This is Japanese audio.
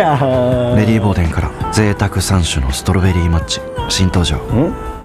メリー・ボーデンから贅沢3種のストロベリーマッチ。新登場。ん？